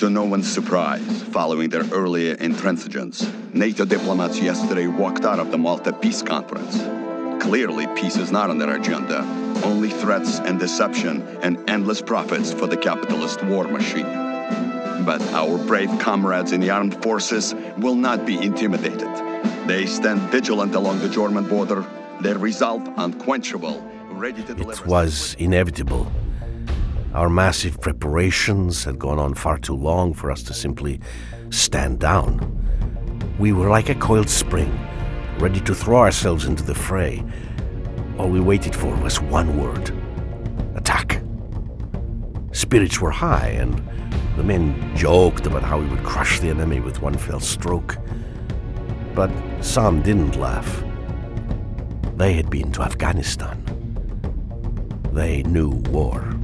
To no one's surprise, following their earlier intransigence, NATO diplomats yesterday walked out of the Malta Peace Conference. Clearly, peace is not on their agenda, only threats and deception and endless profits for the capitalist war machine. But our brave comrades in the armed forces will not be intimidated. They stand vigilant along the German border, their resolve unquenchable, ready to deliver. It was inevitable. Our massive preparations had gone on far too long for us to simply stand down. We were like a coiled spring, ready to throw ourselves into the fray. All we waited for was one word attack. Spirits were high, and the men joked about how we would crush the enemy with one fell stroke. But some didn't laugh. They had been to Afghanistan. They knew war.